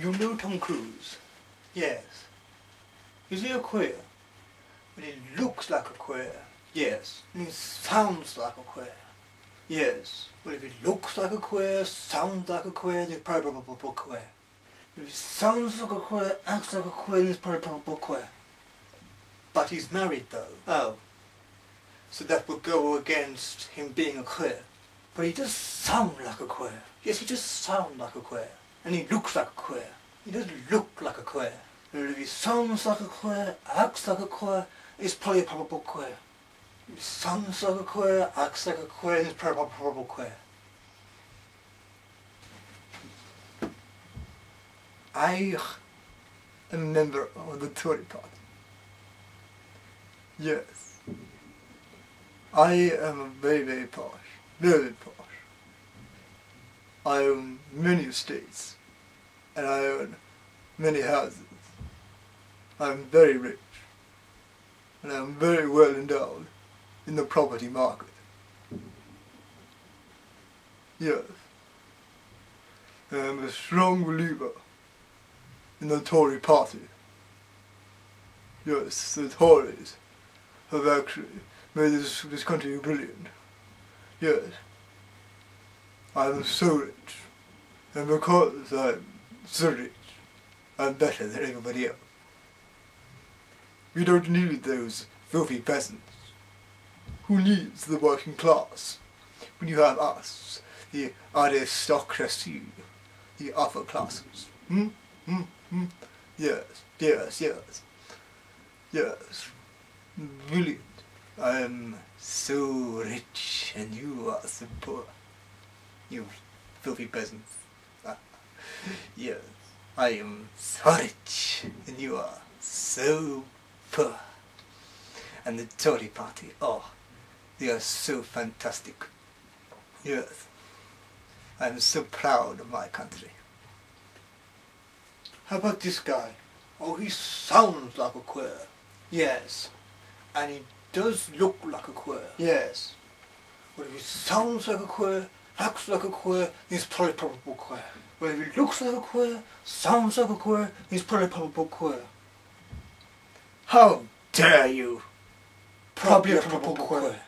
You know Tom Cruise? Yes. Is he a queer? But he looks like a queer. Yes. And he sounds like a queer. Yes. Well, if he looks like a queer, sounds like a queer, then he's probably probably queer. If he sounds like a queer, acts like a queer, then he's probably probably queer. But he's married though. Oh. So that would go against him being a queer. But he does sound like a queer. Yes, he does sound like a queer. And he looks like a queer. He doesn't look like a queer. And if he sounds like a queer, acts like a queer, he's probably a probable queer. If he sounds like a queer, acts like a queer, he's probably a probable queer. I am a member of the Tory party. Yes. I am very, very posh. Very posh. I own many estates. And I own many houses. I'm very rich. And I'm very well endowed in the property market. Yes. I'm a strong believer in the Tory party. Yes, the Tories have actually made this, this country brilliant. Yes. I'm so rich. And because I'm so rich, I'm better than everybody else. We don't need those filthy peasants. Who needs the working class when you have us, the aristocracy, the upper classes? Hmm? Hmm? Hmm? Yes, yes, yes. Yes. Brilliant. I am so rich and you are so poor. You filthy peasants. Ah. Yes. I am so rich and you are so poor. And the Tory party, oh, they are so fantastic. Yes. I am so proud of my country. How about this guy? Oh, he sounds like a queer. Yes. And he does look like a queer. Yes. But if he sounds like a queer, acts like a queer, probably probable queer. If he looks like a queer, sounds like a queer, probably probable queer. How dare you? Probably a probable queer.